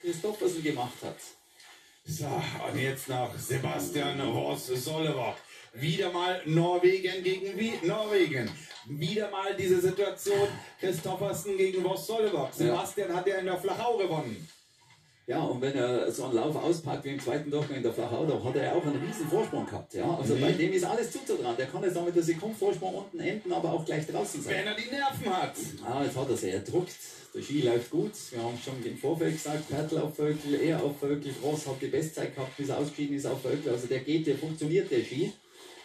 Christoffersen gemacht hat. So, und jetzt noch Sebastian Ross Sollewock. Wieder mal Norwegen gegen wie Norwegen. Wieder mal diese Situation Christoffersen gegen Ross Sollewock. Sebastian hat ja in der Flachau gewonnen. Ja, und wenn er so einen Lauf auspackt wie im zweiten Durchgang in der Flachau, da hat er ja auch einen riesen Vorsprung gehabt. Ja? Also mhm. bei dem ist alles zuzutrauen. Der kann jetzt auch mit der Sekundvorsprung unten enden, aber auch gleich draußen sein. Wenn er die Nerven hat. Ah, jetzt hat er sie. Er druckt. Der Ski läuft gut. Wir haben schon im Vorfeld gesagt, Pertl auf Vögel, er auf Vögel, Ross hat die Bestzeit gehabt, bis er ausgeschieden ist auf Vögel. Also der geht, der funktioniert, der Ski.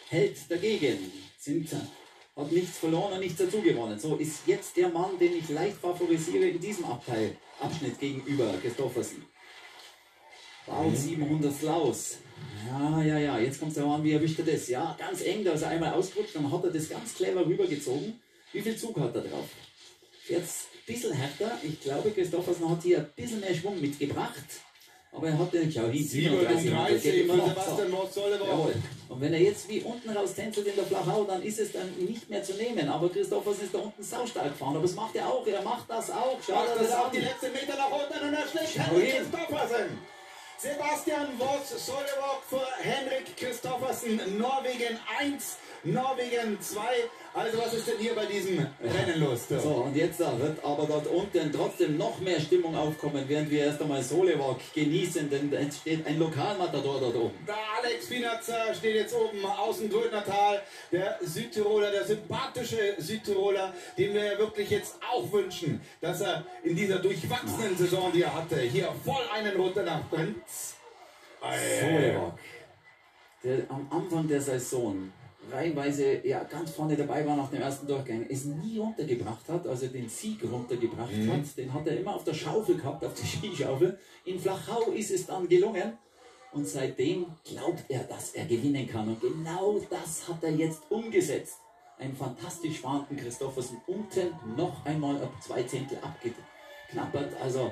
Hält dagegen. Sind, hat nichts verloren und nichts dazu gewonnen. So ist jetzt der Mann, den ich leicht favorisiere in diesem Abteil, Abschnitt gegenüber Christoffersen. Baut 700 Laus. Ja, ja, ja, jetzt kommt es an, wie erwischt er das? Ja, ganz eng, da ist er einmal ausgerutscht, dann hat er das ganz clever rübergezogen. Wie viel Zug hat er drauf? Jetzt ein bisschen härter. Ich glaube, Christoffersen hat hier ein bisschen mehr Schwung mitgebracht. Aber er hat schau hin, 37, 37 immer noch. Sebastian Jawohl. Und wenn er jetzt wie unten raus tänzelt in der Flachau, dann ist es dann nicht mehr zu nehmen. Aber Christoffersen ist da unten saustark gefahren. Aber das macht er auch. Er macht das auch. Schau macht das, das auch. Die letzten Meter nach unten und er schlägt Henrik Christoffersen. Sebastian Voss Solevok für Henrik Christoffersen, Norwegen 1, Norwegen 2. Also was ist denn hier bei diesem Rennen los? So, und jetzt wird aber dort unten trotzdem noch mehr Stimmung aufkommen, während wir erst einmal Solewok genießen, denn es steht ein Lokalmatador dort oben. Der Alex Finatzer steht jetzt oben aus dem Grödnertal, der Südtiroler, der sympathische Südtiroler, den wir wirklich jetzt auch wünschen, dass er in dieser durchwachsenen Saison, die er hatte, hier voll einen runter nachbringt. Solewok, der am Anfang der Saison reihenweise ja, ganz vorne dabei war nach dem ersten Durchgang, es nie runtergebracht hat, also den Sieg runtergebracht mhm. hat, den hat er immer auf der Schaufel gehabt, auf der Skischaufel. In Flachau ist es dann gelungen und seitdem glaubt er, dass er gewinnen kann und genau das hat er jetzt umgesetzt. Ein fantastisch fahrenden Christoffersen unten noch einmal ab zwei Zehntel abgeknappert, also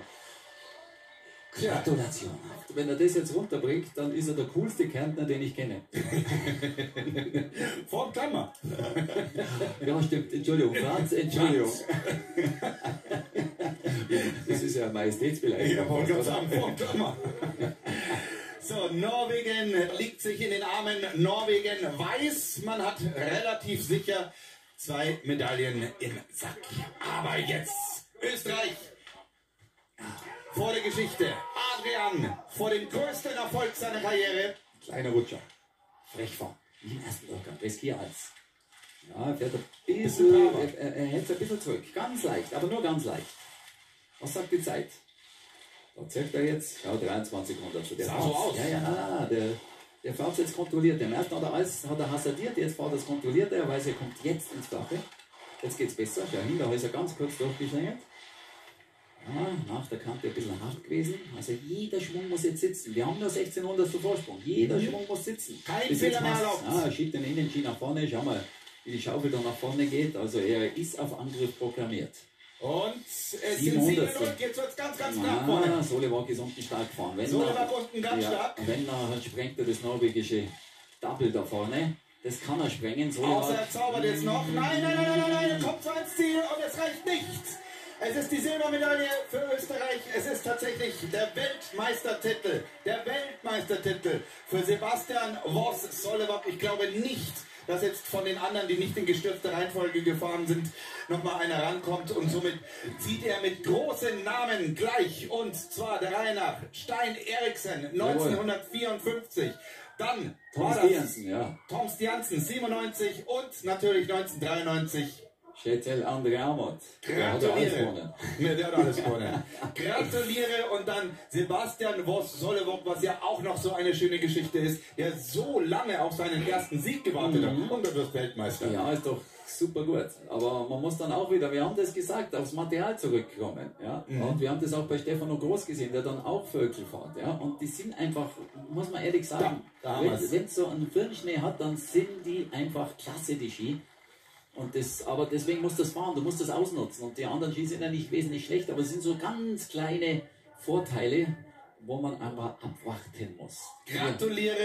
Gratulation. Wenn er das jetzt runterbringt, dann ist er der coolste Kärntner, den ich kenne. Vor Klammer. ja, stimmt. Entschuldigung. Franz, Entschuldigung. das ist ja Majestätsbeleidigung. Ja, wollte gerade sagen, vor Klammer. So, Norwegen liegt sich in den Armen. Norwegen weiß, man hat relativ sicher zwei Medaillen im Sack. Aber jetzt Österreich Geschichte. Adrian vor dem größten Erfolg seiner Karriere. Kleiner Rutscher. Frech fahren. Im ersten Durchgang. Riskier als. Ja, er fährt ein bisschen, er, er, er hält ein bisschen zurück. Ganz leicht, aber nur ganz leicht. Was sagt die Zeit? Da zählt er jetzt, schau, 23 Hundertstel. Der sah so aus. Ja, ja, der, der fährt jetzt kontrolliert. Im ersten hat er alles, hat er hasardiert, jetzt fährt er es kontrolliert, er weiß, er kommt jetzt ins Flache. Jetzt geht's besser. Schau hin, da ist er ganz kurz durchgeschlängelt. Ja, nach der Kante ein bisschen hart gewesen. Also jeder Schwung muss jetzt sitzen. Wir haben nur 1600 zu Vorsprung. Jeder mhm. Schwung muss sitzen. Kein Fehler mehr erlaubt. Ah, schiebt den Innenski nach vorne. Schau mal, wie die Schaufel da nach vorne geht. Also er ist auf Angriff programmiert. Und es sind sieben Minuten, jetzt wird es ganz, ganz knapp vorne. Solewak ist unten stark gefahren. Wenn Solewak unten ganz ja, stark. Wenn er sprengt er das norwegische Double da vorne. Das kann er sprengen. Solewak. Außer er zaubert jetzt noch. Nein, nein, nein, nein, nein, nein, kommt zwar ins Ziel und es reicht nicht. Es ist die Silbermedaille für Österreich. Es ist tatsächlich der Weltmeistertitel. Der Weltmeistertitel für Sebastian Voss Solewak. Ich glaube nicht, dass jetzt von den anderen, die nicht in gestürzter Reihenfolge gefahren sind, nochmal einer rankommt. Und somit zieht er mit großen Namen gleich. Und zwar der Reihe nach Stein Eriksen 1954. Dann Tom Stiansen, ja. Tom Stiansen 97 und natürlich 1993 Chetel André Amott. Gratuliere. Der, der hat alles gewonnen. Gratuliere und dann Sebastian Voss Sollewok, was ja auch noch so eine schöne Geschichte ist, der so lange auf seinen ersten Sieg gewartet mhm. hat und du wirst Weltmeister. Ja, ist doch super gut. Aber man muss dann auch wieder, wir haben das gesagt, aufs Material zurückkommen. Ja? Mhm. Und wir haben das auch bei Stefano Groß gesehen, der dann auch Vögel fährt. Ja? Und die sind einfach, muss man ehrlich sagen, da, wenn es so einen Firnschnee hat, dann sind die einfach klasse, die Ski. Und das, aber deswegen musst du das fahren, du musst das ausnutzen. Und die anderen Ski sind ja nicht wesentlich schlecht, aber es sind so ganz kleine Vorteile, wo man einfach abwarten muss. Gratuliere!